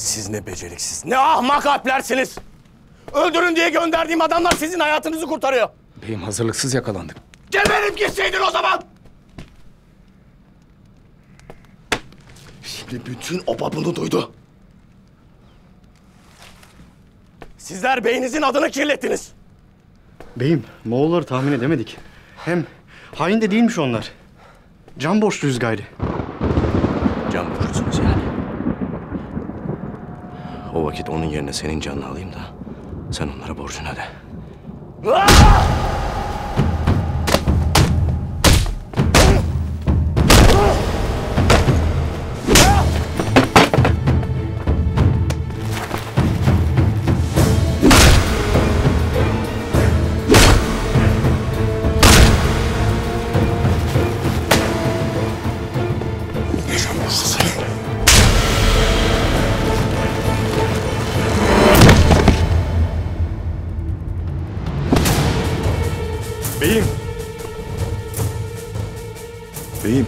Siz ne beceriksiz, ne ahmak alplersiniz. Öldürün diye gönderdiğim adamlar sizin hayatınızı kurtarıyor. Beyim hazırlıksız yakalandık. Geberip gitseydin o zaman. Şimdi bütün oba bunu duydu. Sizler beyinizin adını kirlettiniz. Beyim, Moğolları tahmin edemedik. Hem hain de değilmiş onlar. Can borçluyuz gayri. O vakit onun yerine senin canını alayım da sen onlara borcunu öde. Can borçlusu. Beyim, Beyim,